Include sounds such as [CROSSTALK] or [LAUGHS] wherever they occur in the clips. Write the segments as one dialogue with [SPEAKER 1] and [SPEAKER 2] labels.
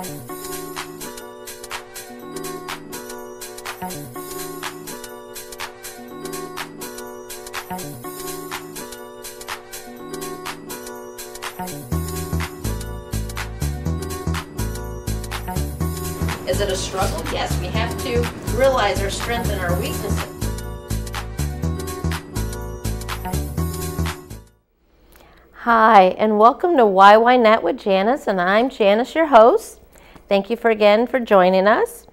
[SPEAKER 1] Is it a struggle? Yes, we have to realize our strengths and our weaknesses. Hi, and welcome to Y? Why Not with Janice, and I'm Janice, your host. Thank you for again for joining us.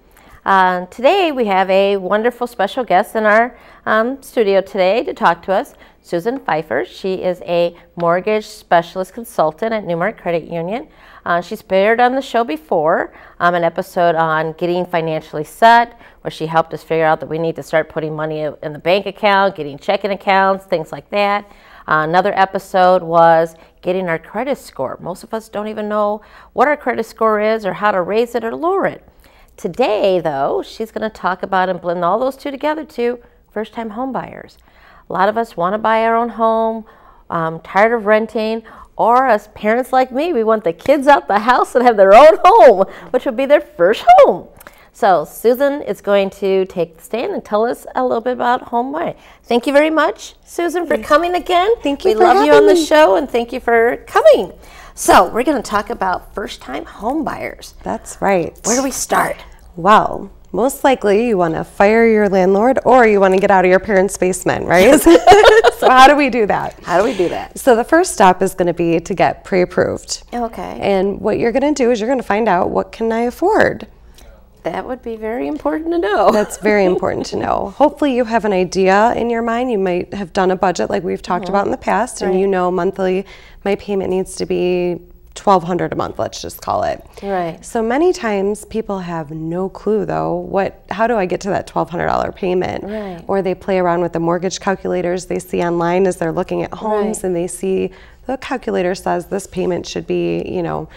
[SPEAKER 1] Uh, today we have a wonderful special guest in our um, studio today to talk to us, Susan Pfeiffer. She is a mortgage specialist consultant at NuMark Credit Union. Uh, she's appeared on the show before, um, an episode on getting financially set, where she helped us figure out that we need to start putting money in the bank account, getting checking accounts, things like that. Uh, another episode was getting our credit score. Most of us don't even know what our credit score is or how to raise it or lower it. Today, though, she's going to talk about and blend all those two together to first time home buyers. A lot of us want to buy our own home, um, tired of renting, or as parents like me, we want the kids out the house and have their own home, which would be their first home. So Susan is going to take the stand and tell us a little bit about home buying. Thank you very much, Susan, for coming again.
[SPEAKER 2] Thank you.
[SPEAKER 1] We love you on the show, and thank you for coming. So we're going to talk about first-time home buyers.
[SPEAKER 2] That's right.
[SPEAKER 1] Where do we start?
[SPEAKER 2] Well, most likely you want to fire your landlord or you want to get out of your parents' basement, right? [LAUGHS] so how do we do that?
[SPEAKER 1] How do we do that?
[SPEAKER 2] So the first step is going to be to get pre-approved.
[SPEAKER 1] Okay.
[SPEAKER 2] And what you're going to do is you're going to find out what can I afford?
[SPEAKER 1] That would be very important to know.
[SPEAKER 2] That's very important to know. [LAUGHS] Hopefully you have an idea in your mind. You might have done a budget like we've talked mm-hmm. about in the past right. and you know monthly my payment needs to be 1200 a month let's just call it
[SPEAKER 1] right
[SPEAKER 2] so many times people have no clue though what how do i get to that $1200 payment
[SPEAKER 1] right.
[SPEAKER 2] or they play around with the mortgage calculators they see online as they're looking at homes right. and they see the calculator says this payment should be you know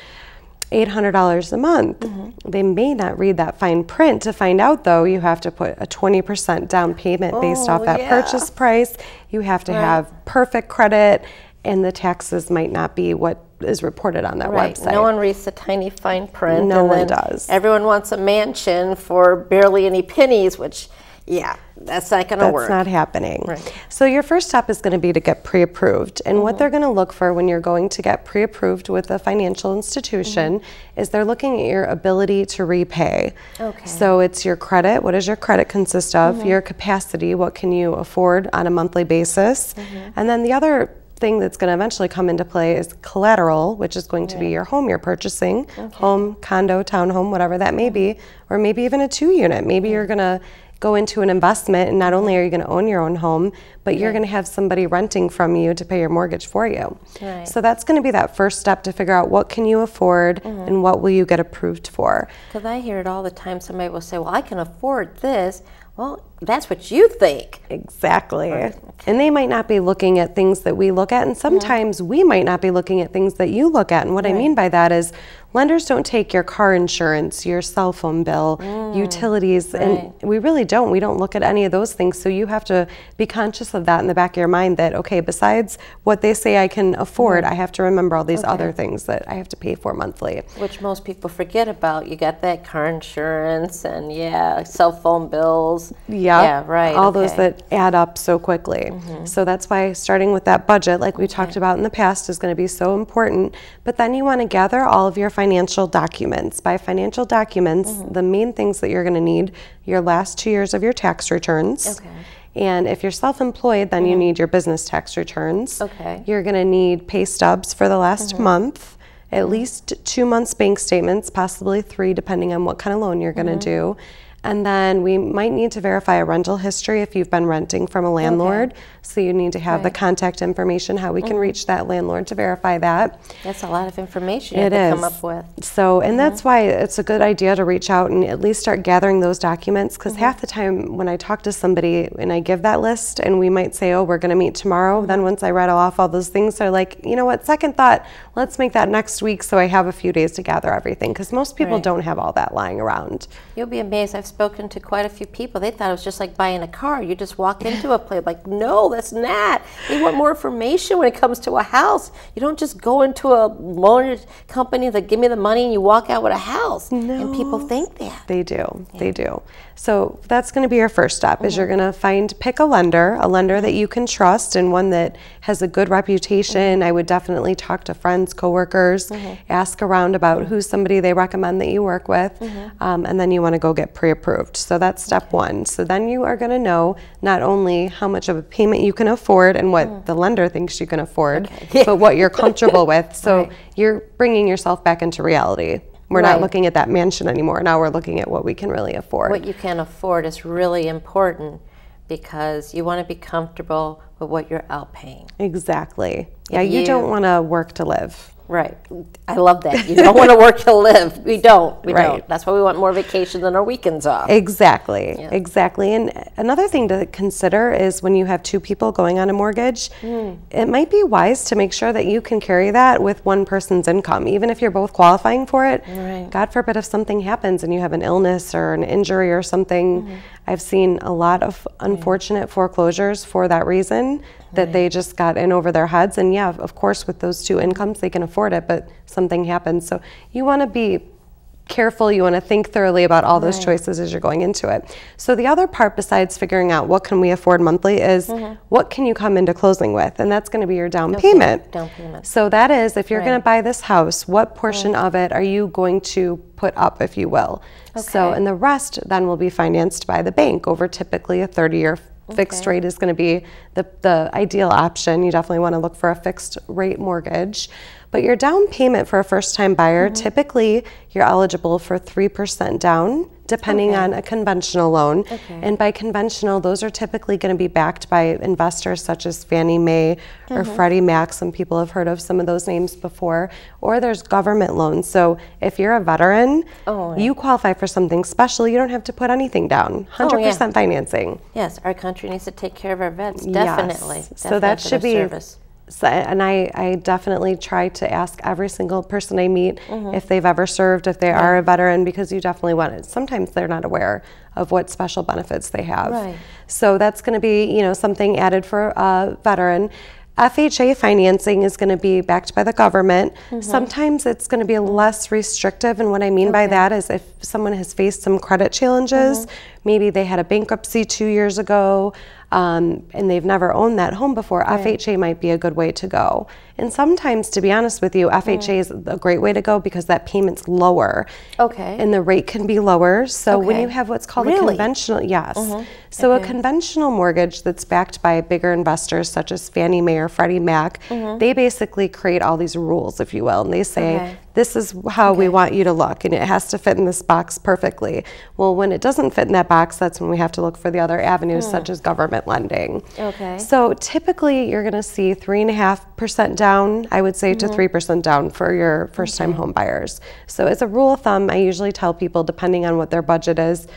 [SPEAKER 2] $800 a month. Mm-hmm. They may not read that fine print to find out, though, you have to put a 20% down payment oh, based off that yeah. purchase price. You have to right. have perfect credit, and the taxes might not be what is reported on that
[SPEAKER 1] right.
[SPEAKER 2] website.
[SPEAKER 1] No one reads the tiny fine print.
[SPEAKER 2] No one does.
[SPEAKER 1] Everyone wants a mansion for barely any pennies, which, yeah, that's not going to work.
[SPEAKER 2] That's not happening.
[SPEAKER 1] Right.
[SPEAKER 2] So your first step is going to be to get pre-approved. And mm-hmm. what they're going to look for when you're going to get pre-approved with a financial institution mm-hmm. is they're looking at your ability to repay.
[SPEAKER 1] Okay.
[SPEAKER 2] So it's your credit. What does your credit consist of? Mm-hmm. Your capacity. What can you afford on a monthly basis? Mm-hmm. And then the other thing that's going to eventually come into play is collateral, which is going to be your home you're purchasing, okay. home, condo, townhome, whatever that may be, or maybe even a two unit. Maybe you're going to go into an investment and not only are you going to own your own home, but you're going to have somebody renting from you to pay your mortgage for you.
[SPEAKER 1] Right.
[SPEAKER 2] So that's going to be that first step to figure out what can you afford mm-hmm. and what will you get approved for.
[SPEAKER 1] Because I hear it all the time. Somebody will say, "Well, I can afford this." Well, that's what you think.
[SPEAKER 2] Exactly. Right. And they might not be looking at things that we look at, and sometimes yeah. we might not be looking at things that you look at. And what. I mean by that is lenders don't take your car insurance, your cell phone bill, mm, utilities, right. and we really don't. We don't look at any of those things. So you have to be conscious of that in the back of your mind that, okay, besides what they say I can afford, mm. I have to remember all these okay. other things that I have to pay for monthly.
[SPEAKER 1] Which most people forget about. You got that car insurance and, yeah, cell phone bills.
[SPEAKER 2] Yeah,
[SPEAKER 1] yeah right.
[SPEAKER 2] All okay. those that add up so quickly. Mm-hmm. So that's why starting with that budget, like we okay. talked about in the past, is going to be so important. But then you want to gather all of your financial documents. By financial documents, mm-hmm. the main things that you're going to need your last two years of your tax returns.
[SPEAKER 1] Okay.
[SPEAKER 2] And if you're self employed, then mm-hmm. you need your business tax returns.
[SPEAKER 1] Okay.
[SPEAKER 2] You're going to need pay stubs for the last mm-hmm. month, at least two months bank statements, possibly three, depending on what kind of loan you're going to mm-hmm. do. And then we might need to verify a rental history if you've been renting from a landlord. Okay. So you need to have right. the contact information, how we can mm-hmm. reach that landlord to verify that.
[SPEAKER 1] That's a lot of information you it have to come up with.
[SPEAKER 2] So, and mm-hmm. that's why it's a good idea to reach out and at least start gathering those documents because mm-hmm. half the time when I talk to somebody and I give that list and we might say, oh, we're going to meet tomorrow, then mm-hmm. once I rattle off all those things, they're like, you know what, second thought, let's make that next week so I have a few days to gather everything because most people right. don't have all that lying around.
[SPEAKER 1] You'll be amazed. I've spoken to quite a few people. They thought it was just like buying a car. You just walk into a place. Like, no, that's not. They want more information when it comes to a house. You don't just go into a mortgage company that give me the money and you walk out with a house. No. And people think that.
[SPEAKER 2] They do. Yeah. They do. So that's going to be your first step. Mm-hmm. Is you're mm-hmm. going to find pick a lender, a lender that you can trust and one that has a good reputation. Mm-hmm. I would definitely talk to friends, coworkers, mm-hmm. ask around about who's somebody they recommend that you work with, mm-hmm. um, and then you want to go get pre-approved. So that's step okay. one. So then you are going to know not only how much of a payment you can afford and what mm. the lender thinks you can afford, okay. but what you're comfortable with. [LAUGHS] So right. you're bringing yourself back into reality. We're right. not looking at that mansion anymore. Now we're looking at what we can really afford.
[SPEAKER 1] What you can afford is really important because you want to be comfortable with what you're out paying.
[SPEAKER 2] Exactly. If yeah, you, you don't want to work to live.
[SPEAKER 1] Right. I love that. You don't want to work to live. We don't. We right. don't. That's why we want more vacation than our weekends off.
[SPEAKER 2] Exactly. Yeah. Exactly. And another thing to consider is when you have two people going on a mortgage, mm. it might be wise to make sure that you can carry that with one person's income, even if you're both qualifying for it. Right. God forbid if something happens and you have an illness or an injury or something. Mm-hmm. I've seen a lot of unfortunate foreclosures for that reason that right. they just got in over their heads. And yeah, of course, with those two incomes, they can afford it, but something happens. So you want to be careful. You want to think thoroughly about all those right. choices as you're going into it. So the other part, besides figuring out what can we afford monthly, is mm-hmm. what can you come into closing with, and that's going to be your down okay. payment.
[SPEAKER 1] Down payment.
[SPEAKER 2] So that is, if you're right. going to buy this house, what portion right. of it are you going to put up, if you will? Okay. So, and the rest then will be financed by the bank over typically a 30-year Fixed rate is going to be the, the ideal option. You definitely want to look for a fixed rate mortgage. But your down payment for a first time buyer, mm-hmm. typically you're eligible for 3% down depending okay. on a conventional loan. Okay. And by conventional, those are typically going to be backed by investors such as Fannie Mae mm-hmm. or Freddie Mac. Some people have heard of some of those names before. Or there's government loans. So if you're a veteran, oh, yeah. you qualify for something special. You don't have to put anything down. 100% oh, yeah. financing.
[SPEAKER 1] Yes, our country needs to take care of our vets. Definitely. Yes.
[SPEAKER 2] Definitely so that should be. Service so, and I, I definitely try to ask every single person I meet mm-hmm. if they've ever served, if they yeah. are a veteran, because you definitely want it. Sometimes they're not aware of what special benefits they have. Right. So that's going to be, you know, something added for a veteran. FHA financing is going to be backed by the government. Mm-hmm. Sometimes it's going to be less restrictive, and what I mean okay. by that is if someone has faced some credit challenges, mm-hmm. Maybe they had a bankruptcy two years ago, um, and they've never owned that home before, right. FHA might be a good way to go. And sometimes, to be honest with you, FHA is a great way to go because that payment's lower.
[SPEAKER 1] Okay.
[SPEAKER 2] And the rate can be lower. So okay. when you have what's called really? a conventional, yes. Mm-hmm. So okay. a conventional mortgage that's backed by bigger investors such as Fannie Mae or Freddie Mac, mm-hmm. they basically create all these rules, if you will, and they say, okay. This is how we want you to look, and it has to fit in this box perfectly. Well, when it doesn't fit in that box, that's when we have to look for the other avenues, mm. such as government lending.
[SPEAKER 1] Okay.
[SPEAKER 2] So typically, you're going to see three and a half percent down, I would say, mm-hmm. to 3% down for your first time okay. home buyers. So, as a rule of thumb, I usually tell people, depending on what their budget is,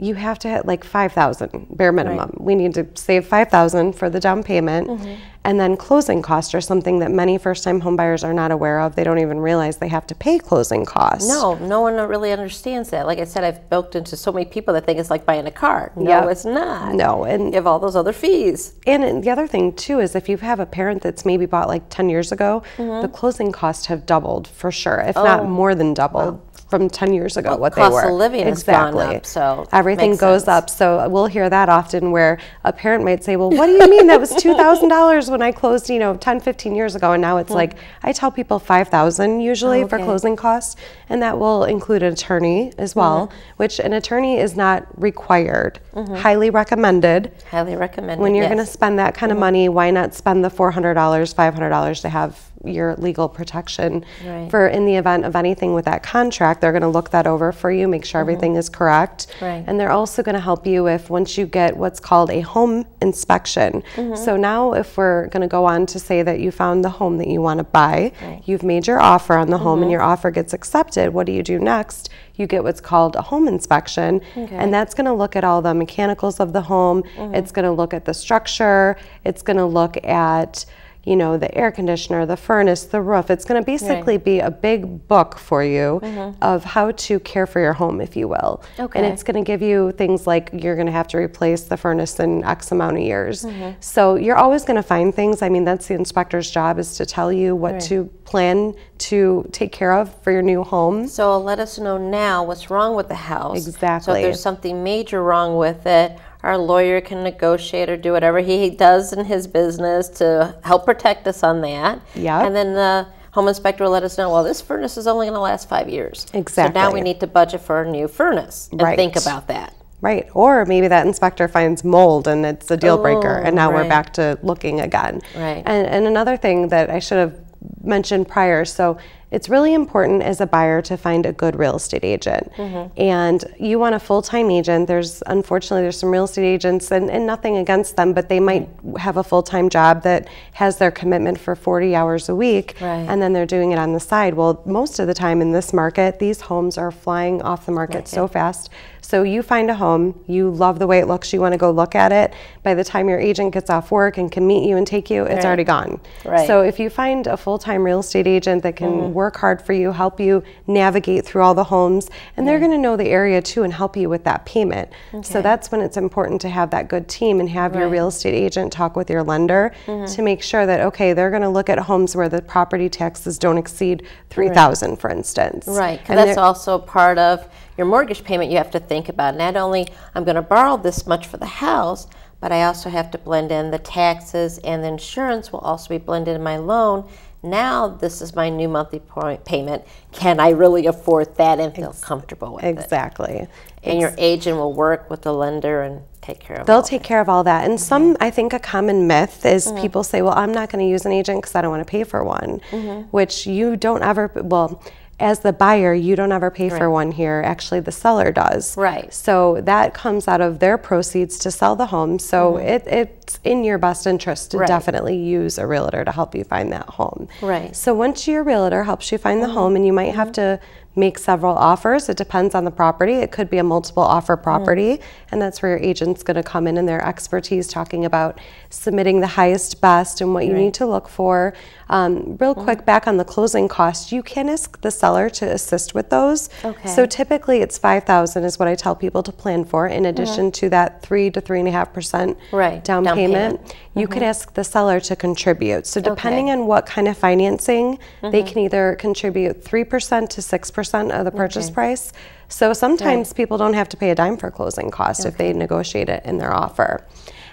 [SPEAKER 2] you have to hit like 5000 bare minimum right. we need to save 5000 for the down payment mm-hmm. and then closing costs are something that many first-time homebuyers are not aware of they don't even realize they have to pay closing costs
[SPEAKER 1] no no one really understands that like i said i've built into so many people that think it's like buying a car no yep. it's not
[SPEAKER 2] no and
[SPEAKER 1] you have all those other fees
[SPEAKER 2] and, and, the other thing too is if you have a parent that's maybe bought like 10 years ago mm-hmm. the closing costs have doubled for sure if oh. not more than doubled wow from 10 years ago
[SPEAKER 1] well,
[SPEAKER 2] what
[SPEAKER 1] they were.
[SPEAKER 2] Cost
[SPEAKER 1] of living exactly. Up, so
[SPEAKER 2] everything goes sense. up. So we'll hear that often where a parent might say, "Well, what do you mean that was $2,000 when I closed, you know, 10, 15 years ago and now it's mm. like I tell people 5,000 usually oh, okay. for closing costs and that will include an attorney as well, mm-hmm. which an attorney is not required. Mm-hmm. Highly recommended.
[SPEAKER 1] Highly recommended.
[SPEAKER 2] When you're
[SPEAKER 1] yes.
[SPEAKER 2] going to spend that kind mm-hmm. of money, why not spend the $400, $500 to have your legal protection right. for in the event of anything with that contract they're going to look that over for you make sure mm-hmm. everything is correct right. and they're also going to help you if once you get what's called a home inspection mm-hmm. so now if we're going to go on to say that you found the home that you want to buy right. you've made your offer on the home and mm-hmm. your offer gets accepted what do you do next you get what's called a home inspection okay. and that's going to look at all the mechanicals of the home mm-hmm. it's going to look at the structure it's going to look at you know, the air conditioner, the furnace, the roof. It's going to basically right. be a big book for you mm-hmm. of how to care for your home, if you will. Okay. And it's going to give you things like you're going to have to replace the furnace in X amount of years. Mm-hmm. So you're always going to find things. I mean, that's the inspector's job is to tell you what right. to plan to take care of for your new home.
[SPEAKER 1] So let us know now what's wrong with the house.
[SPEAKER 2] Exactly.
[SPEAKER 1] So if there's something major wrong with it, our lawyer can negotiate or do whatever he does in his business to help protect us on that.
[SPEAKER 2] Yeah.
[SPEAKER 1] And then the home inspector will let us know, well, this furnace is only going to last five years.
[SPEAKER 2] Exactly.
[SPEAKER 1] So now we need to budget for a new furnace and right. think about that.
[SPEAKER 2] Right. Or maybe that inspector finds mold and it's a deal breaker, and now right. we're back to looking again.
[SPEAKER 1] Right.
[SPEAKER 2] And, and another thing that I should have mentioned prior so it's really important as a buyer to find a good real estate agent. Mm-hmm. And you want a full time agent. There's unfortunately there's some real estate agents and, and nothing against them, but they might have a full time job that has their commitment for 40 hours a week
[SPEAKER 1] right.
[SPEAKER 2] and then they're doing it on the side. Well, most of the time in this market, these homes are flying off the market so fast. So you find a home, you love the way it looks, you want to go look at it. By the time your agent gets off work and can meet you and take you, it's right. already gone.
[SPEAKER 1] Right.
[SPEAKER 2] So if you find a full time real estate agent that can mm-hmm work hard for you, help you navigate through all the homes, and they're going to know the area too and help you with that payment. Okay. So that's when it's important to have that good team and have right. your real estate agent talk with your lender mm-hmm. to make sure that okay, they're going to look at homes where the property taxes don't exceed 3000 right. for instance.
[SPEAKER 1] Right. And that's also part of your mortgage payment you have to think about. Not only I'm going to borrow this much for the house, but I also have to blend in the taxes and the insurance will also be blended in my loan now this is my new monthly payment. Can I really afford that and feel Ex- comfortable with
[SPEAKER 2] exactly.
[SPEAKER 1] it? Exactly. And Ex- your agent will work with the lender and take care of
[SPEAKER 2] They'll take that. care of all that. And mm-hmm. some, I think, a common myth is mm-hmm. people say, well, I'm not going to use an agent because I don't want to pay for one, mm-hmm. which you don't ever, well, as the buyer, you don't ever pay right. for one here. Actually, the seller does.
[SPEAKER 1] Right.
[SPEAKER 2] So that comes out of their proceeds to sell the home. So mm-hmm. it, it's in your best interest to right. definitely use a realtor to help you find that home.
[SPEAKER 1] Right.
[SPEAKER 2] So once your realtor helps you find mm-hmm. the home, and you might mm-hmm. have to make several offers. It depends on the property. It could be a multiple offer mm. property, mm. and that's where your agent's going to come in and their expertise talking about submitting the highest best and what you right. need to look for. Um, real mm. quick, back on the closing costs, you can ask the seller to assist with those.
[SPEAKER 1] Okay.
[SPEAKER 2] So typically, it's five thousand is what I tell people to plan for. In addition mm-hmm. to that three to three and a half percent down, down payment, payment. you could ask the seller to contribute. So depending okay. on what kind of financing, mm-hmm. they can either contribute three percent to six percent percent of the purchase okay. price. So sometimes right. people don't have to pay a dime for closing costs okay. if they negotiate it in their offer.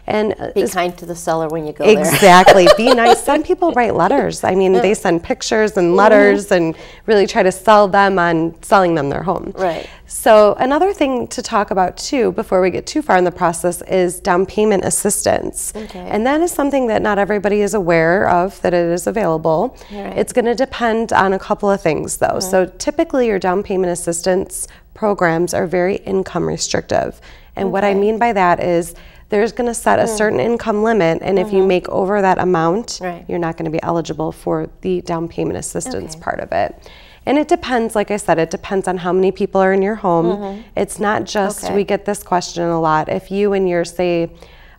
[SPEAKER 1] And be kind to the seller when you go
[SPEAKER 2] exactly. there. Exactly. be [LAUGHS] nice. Some people write letters. I mean, they send pictures and mm-hmm. letters mm-hmm. and really try to sell them on selling them their home.
[SPEAKER 1] Right.
[SPEAKER 2] So another thing to talk about too, before we get too far in the process, is down payment assistance.
[SPEAKER 1] Okay.
[SPEAKER 2] And that is something that not everybody is aware of that it is available. Right. It's going to depend on a couple of things though. Mm-hmm. So typically your down payment assistance programs are very income restrictive. And okay. what I mean by that is there's going to set a mm. certain income limit, and if you mm-hmm. make over that amount,
[SPEAKER 1] right.
[SPEAKER 2] you're not going to be eligible for the down payment assistance okay. part of it. And it depends, like I said, it depends on how many people are in your home. Mm-hmm. It's not just, okay. we get this question a lot. If you and your, say,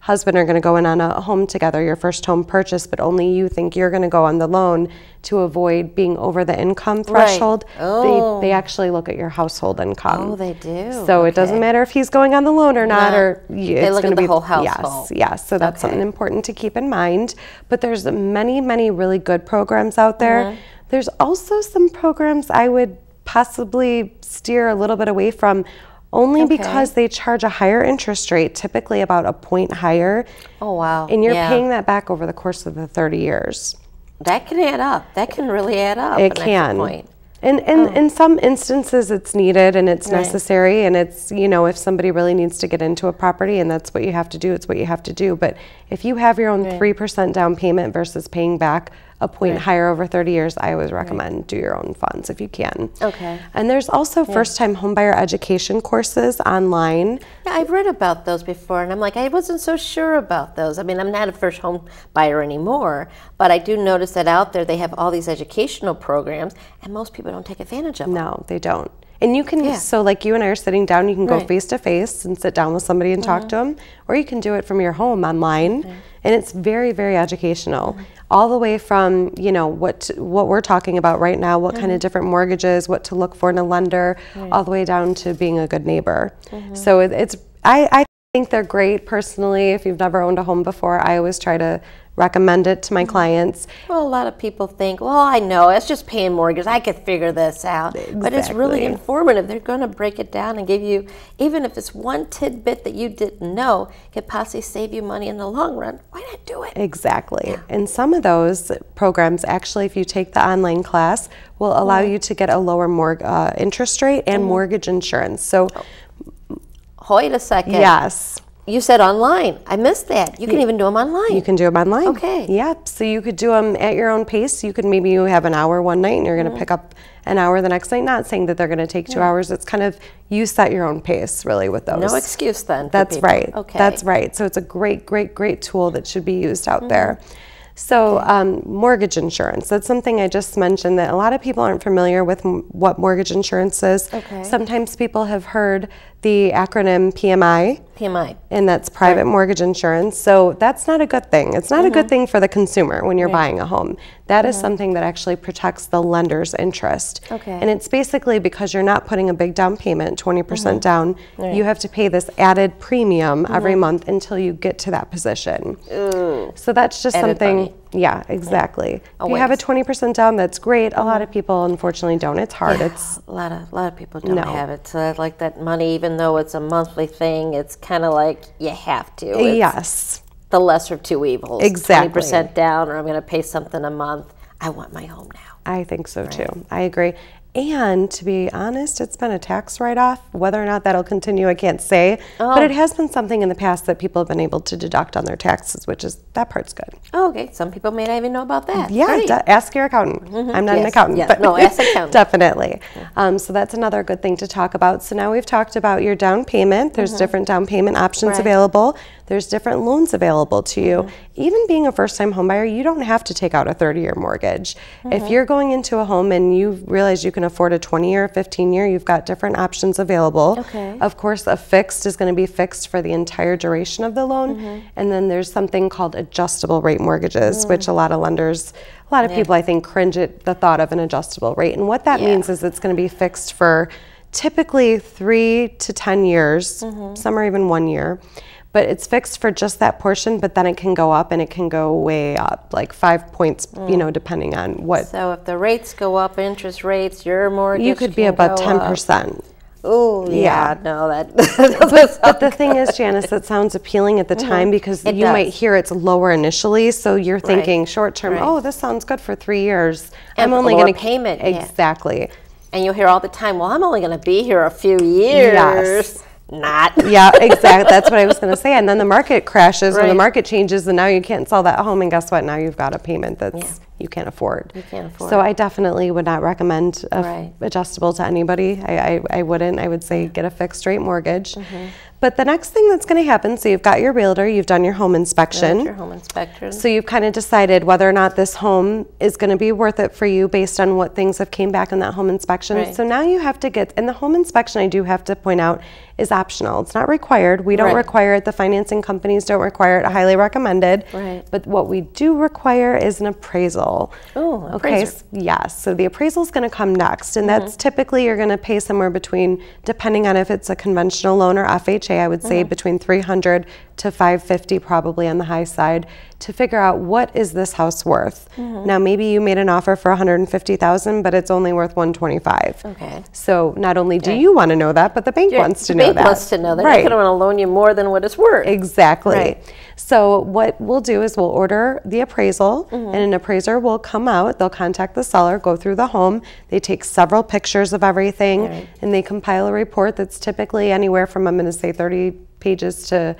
[SPEAKER 2] husband are going to go in on a home together, your first home purchase, but only you think you're going to go on the loan to avoid being over the income threshold,
[SPEAKER 1] right. oh.
[SPEAKER 2] they, they actually look at your household income.
[SPEAKER 1] Oh, they do.
[SPEAKER 2] So okay. it doesn't matter if he's going on the loan or not, no. or
[SPEAKER 1] it's going to
[SPEAKER 2] be
[SPEAKER 1] the whole household.
[SPEAKER 2] Yes, yes. So that's okay. something important to keep in mind. But there's many, many really good programs out there. Mm-hmm. There's also some programs I would possibly steer a little bit away from only okay. because they charge a higher interest rate, typically about a point higher.
[SPEAKER 1] Oh, wow.
[SPEAKER 2] And you're
[SPEAKER 1] yeah.
[SPEAKER 2] paying that back over the course of the 30 years.
[SPEAKER 1] That can add up. That can really add up.
[SPEAKER 2] It can. And, and oh. in some instances, it's needed and it's right. necessary, and it's, you know, if somebody really needs to get into a property and that's what you have to do, it's what you have to do. But if you have your own right. 3% down payment versus paying back a point right. higher over 30 years, I always recommend right. do your own funds if you can.
[SPEAKER 1] Okay.
[SPEAKER 2] And there's also yeah. first time homebuyer education courses online.
[SPEAKER 1] Yeah, I've read about those before and I'm like, I wasn't so sure about those. I mean, I'm not a first home buyer anymore, but I do notice that out there they have all these educational programs and most people don't take advantage of them.
[SPEAKER 2] No, they don't. And you can, yeah. so like you and I are sitting down, you can go face to face and sit down with somebody and mm-hmm. talk to them, or you can do it from your home online. And it's very very educational. All the way from you know what what we're talking about right now what kind of mm-hmm. different mortgages what to look for in a lender all the way down to being a good neighbor. Mm-hmm. So it, it's I, I think they're great personally if you've never owned a home before i always try to recommend it to my mm-hmm. clients
[SPEAKER 1] Well, a lot of people think, well, I know, it's just paying mortgage. I could figure this out. But it's really informative. They're going to break it down and give you, even if it's one tidbit that you didn't know, could possibly save you money in the long run. Why not do it?
[SPEAKER 2] Exactly. And some of those programs, actually, if you take the online class, will allow mm-hmm. you to get a lower morg- uh, interest rate and mm-hmm. mortgage insurance. So, oh.
[SPEAKER 1] Wait a second.
[SPEAKER 2] yes,
[SPEAKER 1] You said online. I missed that. You can even do them online.
[SPEAKER 2] you can do them online.
[SPEAKER 1] Okay.
[SPEAKER 2] Yep. So you could do them at your own pace. You could maybe you have an hour one night and you're going to pick up an hour the next night. Not saying that they're going to take two hours. It's kind of you set your own pace really with those.
[SPEAKER 1] no excuse then.
[SPEAKER 2] That's right.
[SPEAKER 1] Okay.
[SPEAKER 2] That's right. So it's a great, great, great tool that should be used out there.
[SPEAKER 1] Mm-hmm.
[SPEAKER 2] So, um, mortgage insurance. That's something I just mentioned that a lot of people aren't familiar with m- what mortgage insurance is.
[SPEAKER 1] Okay.
[SPEAKER 2] Sometimes people have heard the acronym PMI,
[SPEAKER 1] PMI.
[SPEAKER 2] and that's private mortgage insurance. So that's not a good thing. It's not a
[SPEAKER 1] Mm-hmm.
[SPEAKER 2] good thing for the consumer when you're buying a home. That is something that actually protects the lender's interest.
[SPEAKER 1] Okay.
[SPEAKER 2] And it's basically because you're not putting a big down payment, 20%
[SPEAKER 1] Mm-hmm.
[SPEAKER 2] percent down, you have to pay this added premium every month until you get to that position. So that's just
[SPEAKER 1] Added
[SPEAKER 2] something.
[SPEAKER 1] money.
[SPEAKER 2] Yeah, exactly. If you have a 20% down, that's great. A lot of people unfortunately don't. It's hard. It's
[SPEAKER 1] A lot of a lot of people don't
[SPEAKER 2] No.
[SPEAKER 1] have it. So I'd like that money, even though it's a monthly thing, it's kind of like you have to. It's
[SPEAKER 2] yes.
[SPEAKER 1] The lesser of two evils.
[SPEAKER 2] Exactly.
[SPEAKER 1] Twenty percent down, or I'm going to pay something a month. I want my home now.
[SPEAKER 2] I think so too. I agree. And to be honest, it's been a tax write off. Whether or not that'll continue, I can't say. But
[SPEAKER 1] Oh.
[SPEAKER 2] it has been something in the past that people have been able to deduct on their taxes, which is that part's good.
[SPEAKER 1] Oh, okay. Some people may not even know about that.
[SPEAKER 2] Yeah, de- ask your accountant. I'm not an accountant,
[SPEAKER 1] yes.
[SPEAKER 2] but
[SPEAKER 1] No, ask [LAUGHS] accountant.
[SPEAKER 2] definitely. Um, so that's another good thing to talk about. So now we've talked about your down payment. There's different down payment options.
[SPEAKER 1] Right.
[SPEAKER 2] available. There's different loans available to you.
[SPEAKER 1] Mm-hmm.
[SPEAKER 2] Even being a first-time homebuyer, you don't have to take out a 30-year mortgage.
[SPEAKER 1] Mm-hmm.
[SPEAKER 2] If you're going into a home and you realize you can afford a 20-year, 15-year, you've got different options available.
[SPEAKER 1] Okay.
[SPEAKER 2] Of course, a fixed is going to be fixed for the entire duration of the loan,
[SPEAKER 1] Mm-hmm.
[SPEAKER 2] and then there's something called adjustable rate mortgages,
[SPEAKER 1] Mm.
[SPEAKER 2] which a lot of lenders, a lot of people I think cringe at the thought of an adjustable rate. And what that
[SPEAKER 1] Yeah.
[SPEAKER 2] means is it's going to be fixed for typically three to 10 years,
[SPEAKER 1] Mm-hmm.
[SPEAKER 2] some are even one year. But it's fixed for just that portion, but then it can go up and it can go way up, like five points, you
[SPEAKER 1] Mm.
[SPEAKER 2] know, depending on what.
[SPEAKER 1] So if the rates go up, interest rates, your mortgage
[SPEAKER 2] You could be about 10%.
[SPEAKER 1] Oh yeah,
[SPEAKER 2] Yeah.
[SPEAKER 1] no, that [LAUGHS] doesn't
[SPEAKER 2] But the thing is, Janice, that sounds appealing at the time because.
[SPEAKER 1] It
[SPEAKER 2] you might hear it's lower initially, so you're thinking short term.
[SPEAKER 1] Right.
[SPEAKER 2] Oh, this sounds good for three years.
[SPEAKER 1] And
[SPEAKER 2] I'm only going to
[SPEAKER 1] payment, yeah.
[SPEAKER 2] Exactly.
[SPEAKER 1] And you'll hear all the time, well, I'm only going to be here a few years.
[SPEAKER 2] Yes.
[SPEAKER 1] Not. [LAUGHS]
[SPEAKER 2] Yeah, exactly. That's what I was going to say. And then the market crashes when the market changes, and now you can't sell that home. And guess what? Now you've got a payment that's you can't afford. You
[SPEAKER 1] can't afford
[SPEAKER 2] So. I definitely would not recommend
[SPEAKER 1] Right.
[SPEAKER 2] adjustable to anybody. I, I, I wouldn't. I would say get a fixed rate mortgage.
[SPEAKER 1] Mm-hmm.
[SPEAKER 2] But the next thing that's going to happen, so you've got your realtor, you've done your home inspection.
[SPEAKER 1] Your home inspection.
[SPEAKER 2] So you've kind of decided whether or not this home is going to be worth it for you based on what things have came back in that home inspection.
[SPEAKER 1] Right.
[SPEAKER 2] So now you have to get, and the home inspection I do have to point out is optional. It's not required. We don't
[SPEAKER 1] Right.
[SPEAKER 2] require it. The financing companies don't require it. Highly recommended.
[SPEAKER 1] Right.
[SPEAKER 2] But what we do require is an appraisal.
[SPEAKER 1] Ooh,
[SPEAKER 2] Okay.
[SPEAKER 1] appraiser.
[SPEAKER 2] s- Yes. So the appraisal is going to come next, and that's
[SPEAKER 1] Mm-hmm.
[SPEAKER 2] typically you're going to pay somewhere between, depending on if it's a conventional loan or FHA, I would say
[SPEAKER 1] Mm-hmm.
[SPEAKER 2] between 300 to 550, probably on the high side, to figure out what is this house worth.
[SPEAKER 1] Mm-hmm.
[SPEAKER 2] Now, maybe you made an offer for 150,000, but it's only worth 125.
[SPEAKER 1] Okay.
[SPEAKER 2] So not only do you want to know that, but the bank
[SPEAKER 1] Your-
[SPEAKER 2] wants to know.
[SPEAKER 1] the
[SPEAKER 2] know
[SPEAKER 1] bank
[SPEAKER 2] that.
[SPEAKER 1] wants to know that.
[SPEAKER 2] Right.
[SPEAKER 1] They're going to want to loan you more than what it's worth.
[SPEAKER 2] Exactly.
[SPEAKER 1] Right.
[SPEAKER 2] So what we'll do is we'll order the appraisal
[SPEAKER 1] Mm-hmm.
[SPEAKER 2] and an appraiser will come out, they'll contact the seller, go through the home, they take several pictures of everything
[SPEAKER 1] Right.
[SPEAKER 2] and they compile a report that's typically anywhere from I'm going to say 30 pages to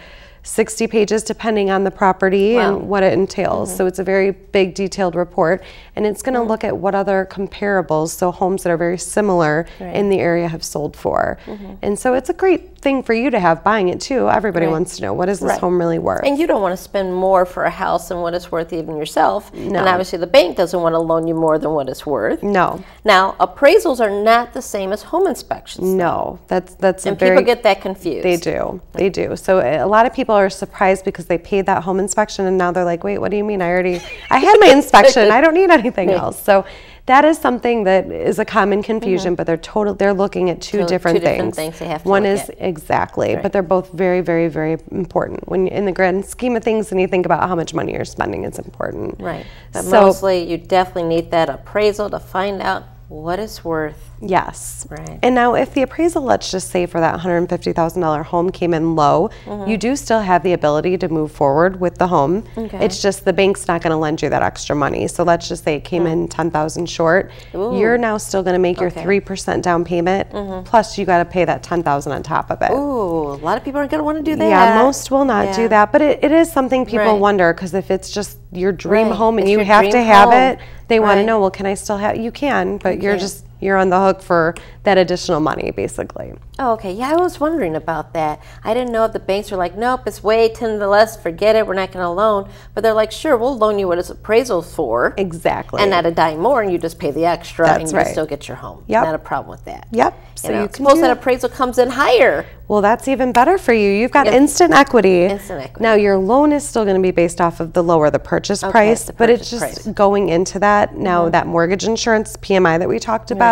[SPEAKER 2] 60 pages depending on the property
[SPEAKER 1] Wow. Mm-hmm.
[SPEAKER 2] and what it entails. So it's a very big detailed report and it's going to look at what other comparables, so homes that are very similar
[SPEAKER 1] Right.
[SPEAKER 2] in the area have sold for. And so it's a great thing for you to have buying it too. Everybody
[SPEAKER 1] Right.
[SPEAKER 2] wants to know what is this
[SPEAKER 1] Right.
[SPEAKER 2] home really worth.
[SPEAKER 1] And you don't want to spend more for a house than what it's worth even yourself.
[SPEAKER 2] No.
[SPEAKER 1] And obviously the bank doesn't want to loan you more than what it's worth.
[SPEAKER 2] no.
[SPEAKER 1] Now, appraisals are not the same as home inspections.
[SPEAKER 2] No, that's that's
[SPEAKER 1] And
[SPEAKER 2] a very
[SPEAKER 1] people get that confused.
[SPEAKER 2] they do they do. So a lot of people people are surprised because they paid that home inspection and now they're like, wait, what do you mean? I already, I had my inspection. I don't need anything else. So that is something that is a common confusion, mm-hmm. but they're total. They're looking at two
[SPEAKER 1] So
[SPEAKER 2] different
[SPEAKER 1] two different
[SPEAKER 2] things.
[SPEAKER 1] things they have to
[SPEAKER 2] One is
[SPEAKER 1] at.
[SPEAKER 2] exactly, but they're both very, very, very important. When in the grand scheme of things, and you think about how much money you're spending, it's important.
[SPEAKER 1] Right. But
[SPEAKER 2] So-
[SPEAKER 1] mostly, you definitely need that appraisal to find out what it's worth.
[SPEAKER 2] Yes.
[SPEAKER 1] Right.
[SPEAKER 2] And now, if the appraisal, let's just say for that $150,000 home came in low,
[SPEAKER 1] Mm-hmm.
[SPEAKER 2] you do still have the ability to move forward with the home.
[SPEAKER 1] Okay.
[SPEAKER 2] It's just the bank's not going to lend you that extra money. So let's just say it came in 10,000 short. You're now still going to make your
[SPEAKER 1] Okay. Mm-hmm.
[SPEAKER 2] 3% down payment, plus you got to pay that 10,000 on top of it.
[SPEAKER 1] Ooh, a lot of people aren't going to want to do that.
[SPEAKER 2] Yeah, most will not do that, but it, it is something people
[SPEAKER 1] Right.
[SPEAKER 2] wonder because if it's just your dream
[SPEAKER 1] Right.
[SPEAKER 2] home and
[SPEAKER 1] It's
[SPEAKER 2] you have to
[SPEAKER 1] dream
[SPEAKER 2] have it, they want to know, well, can I still have? You can, but you're just you're on the hook for that additional money, basically.
[SPEAKER 1] Oh, okay. Yeah, I was wondering about that. I didn't know if the banks were like, nope, it's way 10 to less, forget it, we're not going to loan. But they're like, sure, we'll loan you what it's appraisal for.
[SPEAKER 2] Exactly.
[SPEAKER 1] And not a dime more, and you just pay the extra,
[SPEAKER 2] That's
[SPEAKER 1] and you
[SPEAKER 2] right.
[SPEAKER 1] still get your home.
[SPEAKER 2] Yep.
[SPEAKER 1] Not a problem with that.
[SPEAKER 2] Yep.
[SPEAKER 1] So you
[SPEAKER 2] you
[SPEAKER 1] suppose that appraisal comes in higher.
[SPEAKER 2] Well, that's even better for you. You've got
[SPEAKER 1] Yep.
[SPEAKER 2] instant equity.
[SPEAKER 1] Instant equity.
[SPEAKER 2] Now your loan is still going to be based off of the lower the purchase price,
[SPEAKER 1] the
[SPEAKER 2] but it's just
[SPEAKER 1] price. Mm-hmm.
[SPEAKER 2] going into that now that mortgage insurance PMI that we talked about.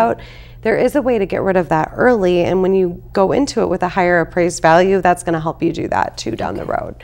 [SPEAKER 2] There is a way to get rid of that early, and when you go into it with a higher appraised value, that's going to help you do that too down the road.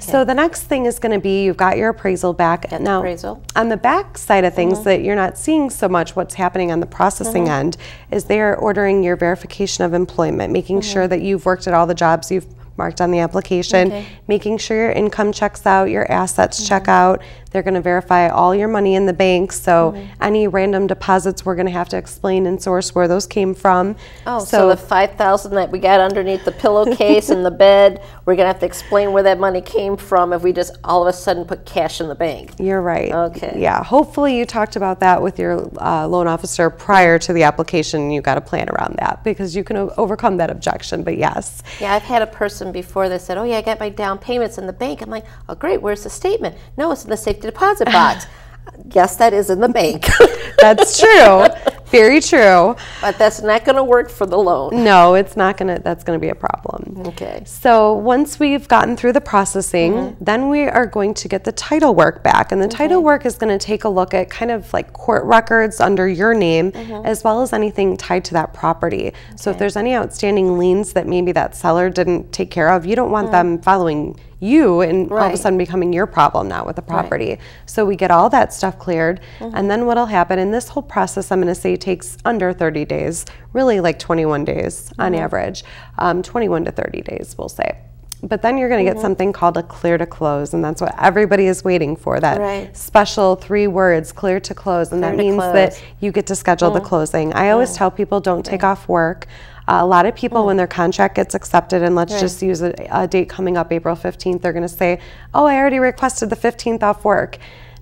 [SPEAKER 2] So the next thing is going to be you've got your appraisal back.
[SPEAKER 1] the
[SPEAKER 2] now,
[SPEAKER 1] appraisal. Mm-hmm.
[SPEAKER 2] on the back side of things that you're not seeing so much what's happening on the processing
[SPEAKER 1] Mm-hmm.
[SPEAKER 2] end is they're ordering your verification of employment, making
[SPEAKER 1] Mm-hmm.
[SPEAKER 2] sure that you've worked at all the jobs you've marked on the application,
[SPEAKER 1] Okay.
[SPEAKER 2] making sure your income checks out, your assets check
[SPEAKER 1] Mm-hmm.
[SPEAKER 2] out. They're going to verify all your money in the bank. So
[SPEAKER 1] Mm-hmm.
[SPEAKER 2] any random deposits, we're going to have to explain and source where those came from.
[SPEAKER 1] Oh, so, the 5000 that we got underneath the pillowcase in the [LAUGHS] bed, we're going to have to explain where that money came from if we just all of a sudden put cash in the bank.
[SPEAKER 2] You're right.
[SPEAKER 1] Okay.
[SPEAKER 2] Yeah. Hopefully, you talked about that with your uh, loan officer prior to the application. and You got a plan around that because you can overcome that objection. But yes,
[SPEAKER 1] Yeah, I've had a person before that said, "Oh yeah, I got my down payments in the bank." I'm like, "Oh great, where's the statement?" No, it's in the safety deposit box. [LAUGHS] yes, that is in the bank, [LAUGHS]
[SPEAKER 2] that's true. Very true.
[SPEAKER 1] but that's not going to work for the loan.
[SPEAKER 2] No, it's not gonna. That's gonna be a problem.
[SPEAKER 1] Okay.
[SPEAKER 2] So once we've gotten through the processing,
[SPEAKER 1] Mm-hmm.
[SPEAKER 2] then we are going to get the title work back. And the title work is going to take a look at kind of like court records under your name,
[SPEAKER 1] Mm-hmm.
[SPEAKER 2] as well as anything tied to that property. So if there's any outstanding liens that maybe that seller didn't take care of, you don't want them following you and all of
[SPEAKER 1] Mm.
[SPEAKER 2] A sudden becoming your problem now with the property. So we get all that stuff cleared.
[SPEAKER 1] Mm-hmm.
[SPEAKER 2] And then what'll happen, and this whole process I'm going to say takes under 30 days, really like 21 days on
[SPEAKER 1] Mm-hmm.
[SPEAKER 2] average, um, 21 to 30 days, we'll say. But then you're going
[SPEAKER 1] Mm-hmm.
[SPEAKER 2] to get something called a clear to close, and that's what everybody is waiting for that
[SPEAKER 1] Right.
[SPEAKER 2] special three words, clear to close. And that
[SPEAKER 1] Clear
[SPEAKER 2] means that you get to schedule the closing. I always tell people don't take off work. Uh, a lot of people, when their contract gets accepted, and let's just use a, a date coming up, April 15th, they're going to say, Oh, I already requested the 15th off work.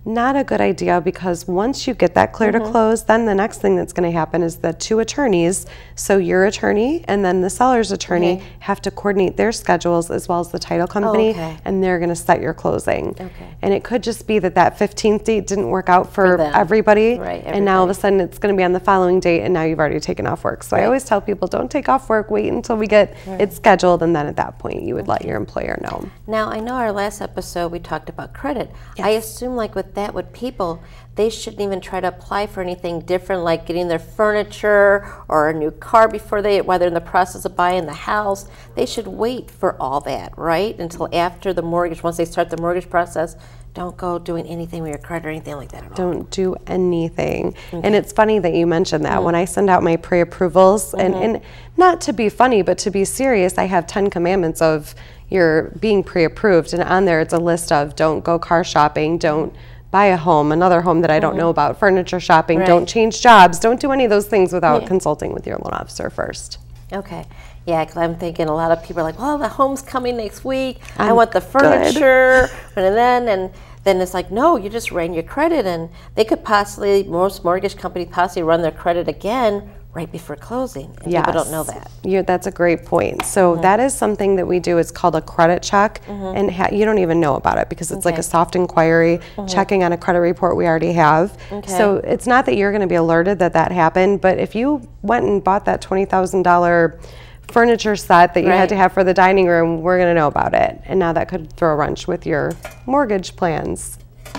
[SPEAKER 2] Not a good idea because once you get that clear
[SPEAKER 1] Mm-hmm.
[SPEAKER 2] to close, then the next thing that's going to happen is the two attorneys, so your attorney and then the seller's attorney,
[SPEAKER 1] Okay.
[SPEAKER 2] have to coordinate their schedules as well as the title company,
[SPEAKER 1] okay.
[SPEAKER 2] and they're going to set your closing.
[SPEAKER 1] Okay.
[SPEAKER 2] And it could just be that that 15th date didn't work out for,
[SPEAKER 1] them.
[SPEAKER 2] everybody,
[SPEAKER 1] Right,
[SPEAKER 2] and now all of a sudden it's going to be on the following date, and now you've already taken off work. So I always tell people don't take off work, wait until we get it scheduled, and then at that point you would let your employer know.
[SPEAKER 1] Now, I know our last episode we talked about credit. I assume, like with that, with people, they shouldn't even try to apply for anything different, like getting their furniture or a new car before they, while they're in the process of buying the house. They should wait for all that, right? Until after the mortgage, once they start the mortgage process. Don't go doing anything with your credit or anything like that at
[SPEAKER 2] don't do anything. And it's funny that you mentioned that.
[SPEAKER 1] Mm.
[SPEAKER 2] When I send out my pre approvals,
[SPEAKER 1] Mm-hmm.
[SPEAKER 2] and not to be funny, but to be serious, I have 10 commandments of your being pre approved. And on there, it's a list of don't go car shopping, don't buy a home, another home that I don't know about, furniture shopping, don't
[SPEAKER 1] Mm-hmm.
[SPEAKER 2] Change jobs, don't do any of those things without consulting with your loan officer first.
[SPEAKER 1] Okay. Yeah, because I'm thinking a lot of people are like, well, the home's coming next week. i
[SPEAKER 2] I'm
[SPEAKER 1] want the
[SPEAKER 2] good."
[SPEAKER 1] furniture. [LAUGHS] And then, and then it's like, no, you just ran your credit. And they could possibly, most mortgage companies possibly run their credit again right before closing. And people don't know that.
[SPEAKER 2] You that's a great point. So mm-hmm. that is something that we do. It's called a credit check, mm-hmm. and ha- you don't even know about it because it's like a soft inquiry, mm-hmm. checking on a credit report we already have. Okay. So it's not that you're going to be alerted that that happened, but if you went and bought that twenty thousand dollar furniture set that you
[SPEAKER 1] Right.
[SPEAKER 2] had to have for the dining room, we're going to know about it. And now that could throw a wrench with your mortgage plans.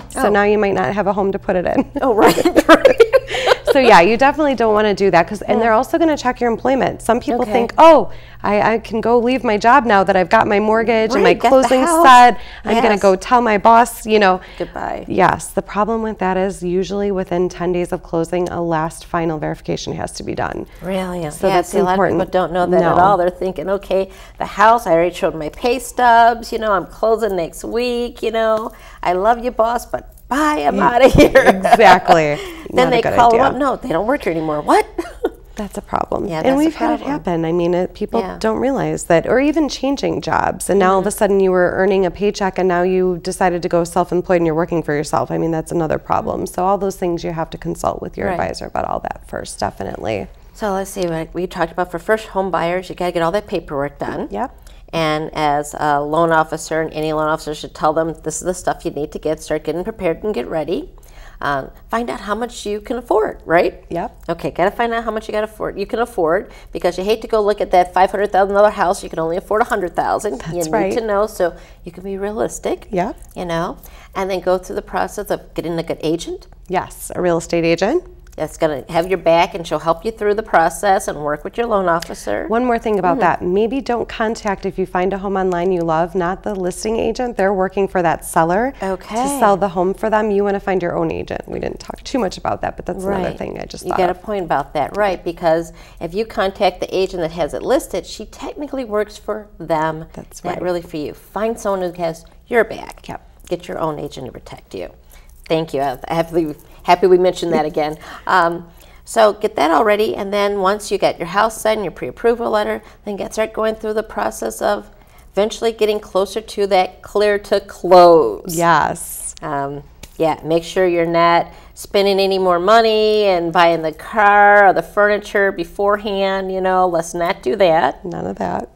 [SPEAKER 2] So
[SPEAKER 1] Oh.
[SPEAKER 2] now you might not have a home to put it in.
[SPEAKER 1] Oh, right. [LAUGHS]
[SPEAKER 2] so yeah, you definitely don't want to do that because, and they're also going to check your employment. Some people
[SPEAKER 1] Okay.
[SPEAKER 2] think, oh, I, I can go leave my job now that I've got my mortgage and my
[SPEAKER 1] Right, got the
[SPEAKER 2] closing set. I'm going to go tell my boss, you know.
[SPEAKER 1] Goodbye.
[SPEAKER 2] Yes, the problem with that is usually within 10 days of closing, a last final verification has to be done.
[SPEAKER 1] Really?
[SPEAKER 2] So
[SPEAKER 1] yeah,
[SPEAKER 2] that's
[SPEAKER 1] see, a lot of
[SPEAKER 2] important.
[SPEAKER 1] people don't know that at
[SPEAKER 2] No.
[SPEAKER 1] all. They're thinking, okay, the house, I already showed my pay stubs, you know, I'm closing next week, you know, I love you, boss, but bye, I'm out of here.
[SPEAKER 2] Exactly. [LAUGHS]
[SPEAKER 1] then
[SPEAKER 2] Not
[SPEAKER 1] they call them up, no, they don't work here anymore. What? [LAUGHS]
[SPEAKER 2] That's a problem.
[SPEAKER 1] Yeah,
[SPEAKER 2] and we've had it happen. I mean, it, people
[SPEAKER 1] Yeah.
[SPEAKER 2] don't realize that, or even changing jobs. And now all of a
[SPEAKER 1] Mm-hmm.
[SPEAKER 2] sudden you were earning a paycheck and now you decided to go self employed and you're working for yourself. I mean, that's another problem. So, all those things you have to consult with your.
[SPEAKER 1] Right.
[SPEAKER 2] advisor about all that first, definitely.
[SPEAKER 1] so let's see, what we talked about for first home buyers, you got to get all that paperwork done.
[SPEAKER 2] Yep.
[SPEAKER 1] And as a loan officer, and any loan officer should tell them this is the stuff you need to get, start getting prepared and get ready. Um, find out how much you can afford, right?
[SPEAKER 2] Yep.
[SPEAKER 1] Okay, got to find out how much you got to afford. You can afford because you hate to go look at that five hundred thousand dollar house. You can only afford a hundred thousand. You need
[SPEAKER 2] right.
[SPEAKER 1] to know so you can be realistic.
[SPEAKER 2] Yep.
[SPEAKER 1] You know, and then go through the process of getting a good agent
[SPEAKER 2] Yes, a real estate agent.
[SPEAKER 1] That's going to have your back and she'll help you through the process and work with your loan officer.
[SPEAKER 2] One more thing about mm-hmm. that maybe don't contact if you find a home online you love, not the listing agent. They're working for that seller
[SPEAKER 1] Okay.
[SPEAKER 2] to sell the home for them. You want to find your own agent. We didn't talk too much about that, but that's another thing I just
[SPEAKER 1] you got
[SPEAKER 2] of.
[SPEAKER 1] a point about that, right? Because if you contact the agent that has it listed, she technically works for them.
[SPEAKER 2] That's
[SPEAKER 1] Not really for you. Find someone who has your back.
[SPEAKER 2] Yep.
[SPEAKER 1] Get your own agent to protect you. Thank you. I'm happy, happy we mentioned that again. Um, so get that all ready, and then once you get your house set and your pre-approval letter, then get start going through the process of eventually getting closer to that clear to close.
[SPEAKER 2] Yes.
[SPEAKER 1] Um, yeah, make sure you're not spending any more money and buying the car or the furniture beforehand. You know, let's not do that.
[SPEAKER 2] None of that.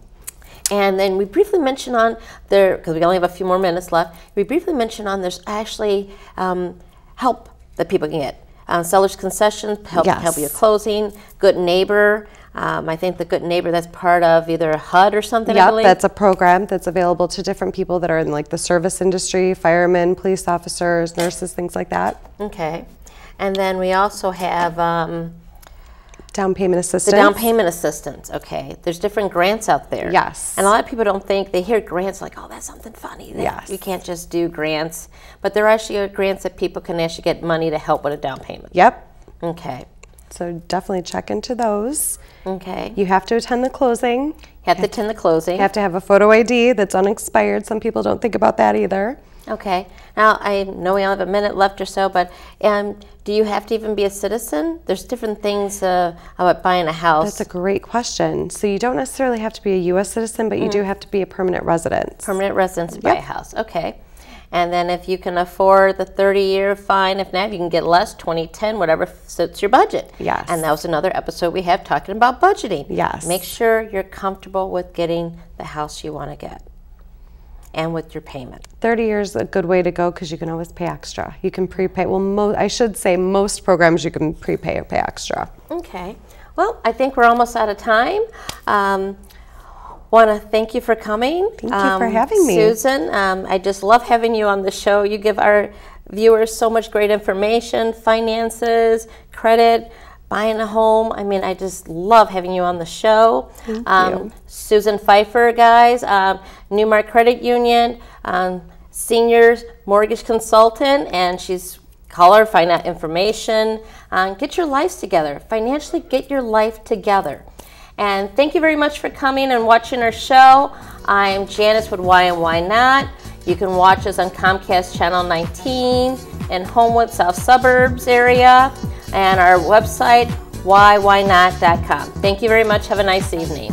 [SPEAKER 1] And then we briefly mentioned on there because we only have a few more minutes left. We briefly mentioned on there's actually um, help that people can get. Um, seller's concessions help help you
[SPEAKER 2] Yes.
[SPEAKER 1] with closing. Good neighbor. Um, I think the good neighbor that's part of either HUD or something.
[SPEAKER 2] Yep, that's a program that's available to different people that are in like the service industry, firemen, police officers, nurses, things like that.
[SPEAKER 1] okay. And then we also have. Um,
[SPEAKER 2] Down payment assistance.
[SPEAKER 1] The down payment assistance, okay. There's different grants out there.
[SPEAKER 2] Yes.
[SPEAKER 1] And a lot of people don't think, they hear grants like, oh, that's something funny. That
[SPEAKER 2] Yes.
[SPEAKER 1] You can't just do grants. But there are actually are grants that people can actually get money to help with a down payment.
[SPEAKER 2] Yep.
[SPEAKER 1] Okay.
[SPEAKER 2] So definitely check into those.
[SPEAKER 1] Okay.
[SPEAKER 2] You have to attend the closing.
[SPEAKER 1] You have to attend the closing.
[SPEAKER 2] You have to have a photo ID that's unexpired. Some people don't think about that either.
[SPEAKER 1] Okay. Now, I know we only have a minute left or so, but um, do you have to even be a citizen? There's different things uh, about buying a house.
[SPEAKER 2] That's a great question. So you don't necessarily have to be a U.S. citizen, but you do have to be a permanent resident.
[SPEAKER 1] permanent residence to buy a house. Okay. And then if you can afford the 30 year, fine. If not, you can get less, 2010, whatever suits your budget.
[SPEAKER 2] Yes.
[SPEAKER 1] And that was another episode we have talking about budgeting.
[SPEAKER 2] Yes.
[SPEAKER 1] Make sure you're comfortable with getting the house you want to get and with your payment.
[SPEAKER 2] 30 years a good way to go because you can always pay extra. You can prepay. Well, mo- I should say most programs you can prepay or pay extra.
[SPEAKER 1] Okay. Well, I think we're almost out of time. Um, Want to thank you for coming.
[SPEAKER 2] Thank you for having me.
[SPEAKER 1] Susan. Um, I just love having you on the show. You give our viewers so much great information, finances, credit, buying a home. I mean, I just love having you on the show.
[SPEAKER 2] Thank
[SPEAKER 1] um,
[SPEAKER 2] you.
[SPEAKER 1] Susan Pfeiffer, guys, um, NuMark Credit Union, um, senior mortgage consultant, and she's call her, find out information, um, get your lives together. Financially, get your life together. And thank you very much for coming and watching our show. I'm Janice with Why and Why Not. You can watch us on Comcast Channel 19 in Homewood, South Suburbs area, and our website, ywhynot.com. Thank you very much. Have a nice evening.